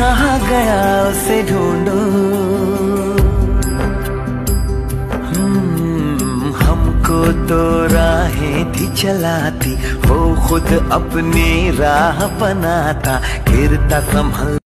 कहा गया उसे ढूंढो? हम्म, हमको तो राहें थी चलाती, वो खुद अपनी राह बनाता, गिरता संभल